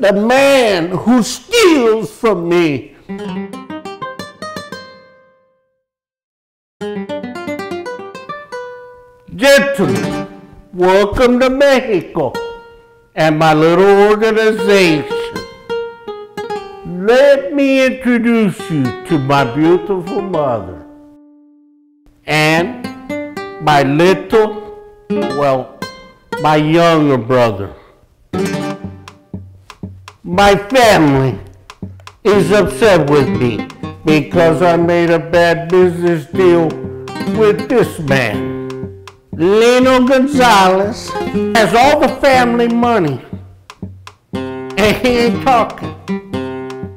the man who steals from me. Gentlemen, welcome to Mexico and my little organization. Let me introduce you to my beautiful mother and my little, well, my younger brother. My family is upset with me because I made a bad business deal with this man. Lino Gonzalez has all the family money and he ain't talking,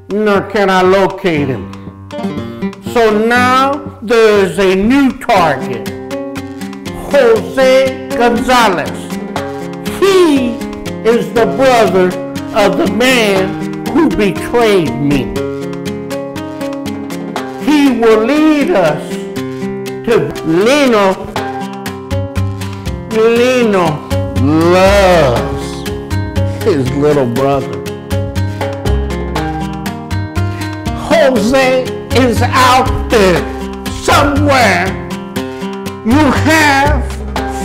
nor can I locate him. So now there's a new target, Jose Gonzalez. He is the brother of the man who betrayed me. He will lead us to Lino Lino loves his little brother. Jose is out there somewhere. You have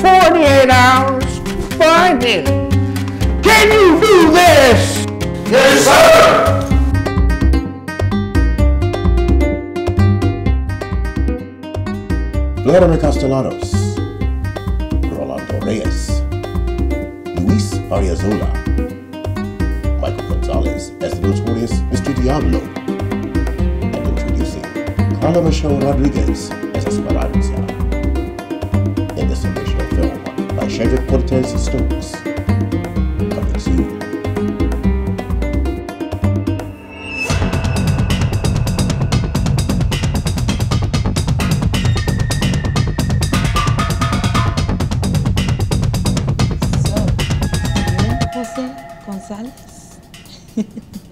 48 hours to find him. Can you do this? Yes, sir! Vladimir Castellanos, Rolando Reyes, Luis Ariazola, Michael Gonzalez as the notorious Mr. Diablo, and introducing Carla Michelle Rodriguez as Esperanza. In this original film by Shedrick Cortez Stokes. So, Jose Gonzalez.